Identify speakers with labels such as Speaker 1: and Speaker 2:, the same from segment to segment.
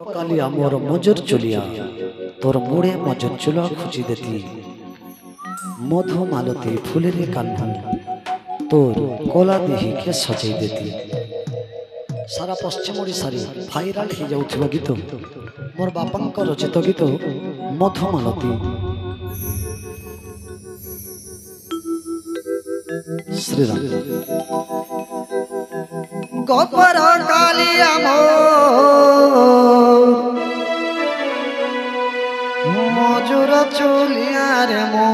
Speaker 1: কালিয়া আমার মজর চলিয়া, তোর মোড়ে মজর চলা খুঁজি দেতি মধু মালতে ফুলের কান্ধন তোর কলা দেহিকে সাজাই দেতি সারা পশ্চিম ওড়িশার ভাইরাল হয়ে যাওয়া গীত, মোর বাপাঙ্ক রচিত গীত, মধু মালতী। শ্রীরাম।
Speaker 2: গোপর কালিয়া মোর চুলিয়া রে মো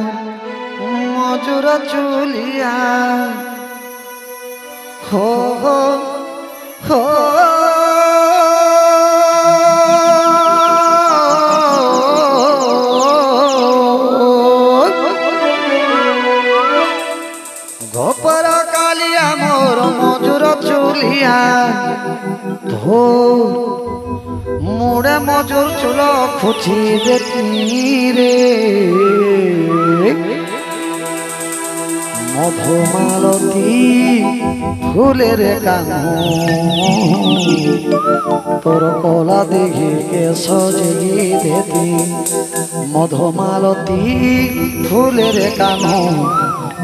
Speaker 2: মজুর চুলিয়া। হো হো হো। মজুর চুল খুঁজি দেখি রে। মধুমালতী ফুলের কান তোর কলা দেখিকে সজিয়ে দেতি মধুমালতী ফুলের কান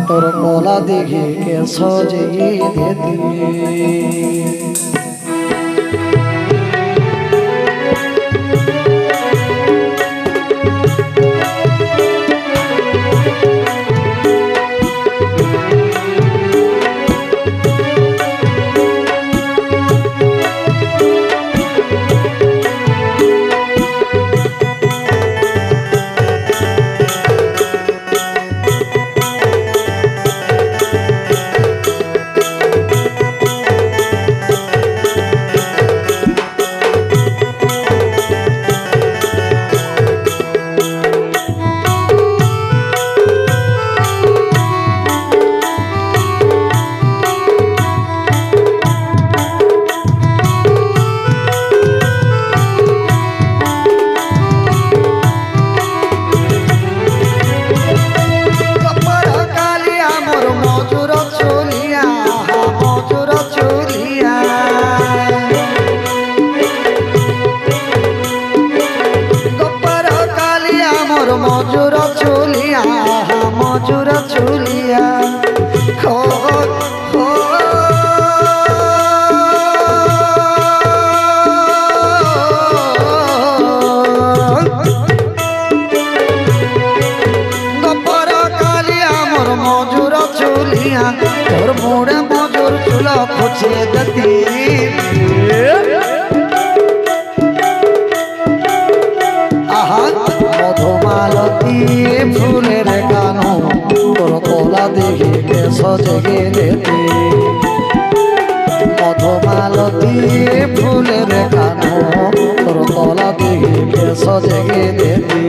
Speaker 2: তোর কলা দেখিকে সজিয়ে দেতি মধুমালতী ফুলের গান তোর কলা দেখিকে সজগে দেতি মধুমালতী ফুলের গান তোর কলা দেখিকে সজগে দেতি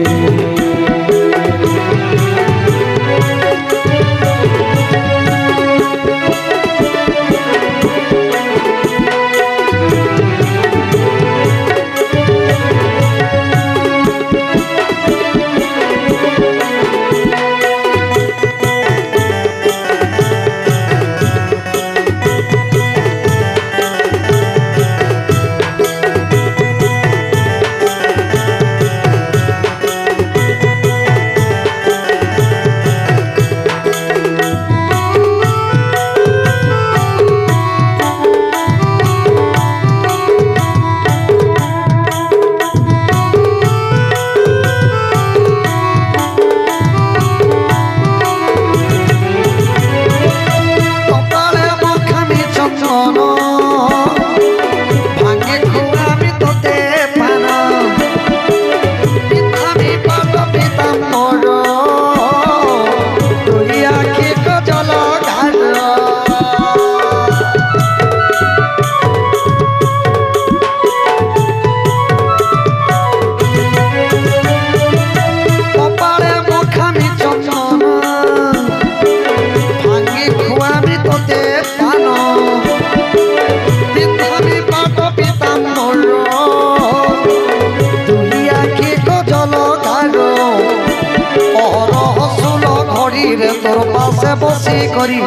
Speaker 2: বসি করি।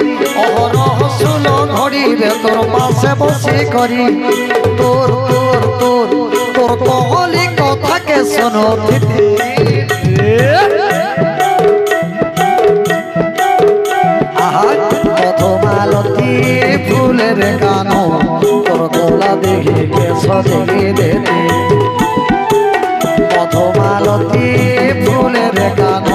Speaker 2: অহরহ চুল ঘড়িরে তোর পাশে বসি করি। তোর তোর তোর তোর কহলি কথাকে শোনো মধুমালতী ফুলের গান। তোর গলা দেখে কে সজে দে মধুমালতী ফুলের গান।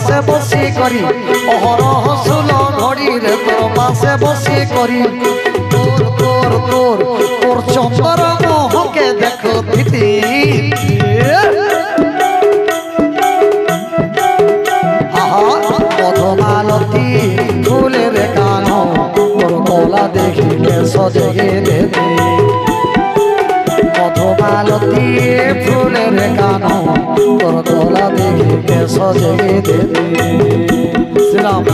Speaker 2: পাশে বসি করি। অহরহ সুল ঘড়িরে তোর পাশে বসি করি। তোর তোর তোর তোর চন্দর মোহকে দেখো দিদি মধুমালতী ফুলের কান তোর কলা ফুলের কান তোর কলা দেখিলে সজগে দেবে শ্রীরাম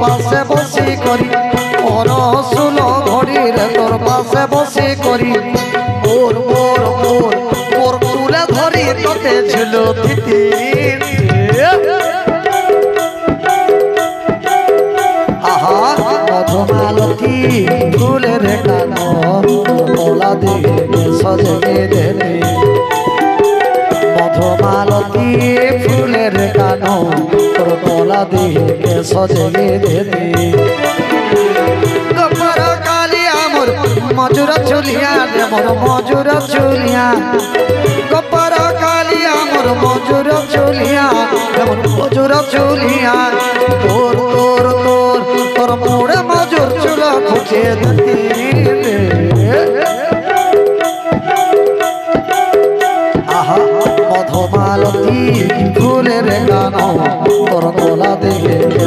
Speaker 2: পাশে বসি করি। অনসুল ঘড়ির তোর পাশে বসি করি। তোর কলা দিয়ে সজগে দেবে গোপর কালি আমর মজুর চুলিয়া রে মোর মজুর চুলিয়া। গোপর কালি আমর মজুর চুলিয়া রে মোর মজুর চুলিয়া। তোর তোর তোর তোর মোড়ে মজুর চুল খুঁজে দিতি। আহা, মধুমালতী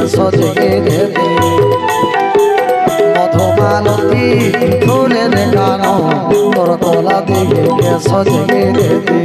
Speaker 2: সজগে দেবে মধুমালতী ফুলের গান
Speaker 1: তোর কলা দিকে দেতি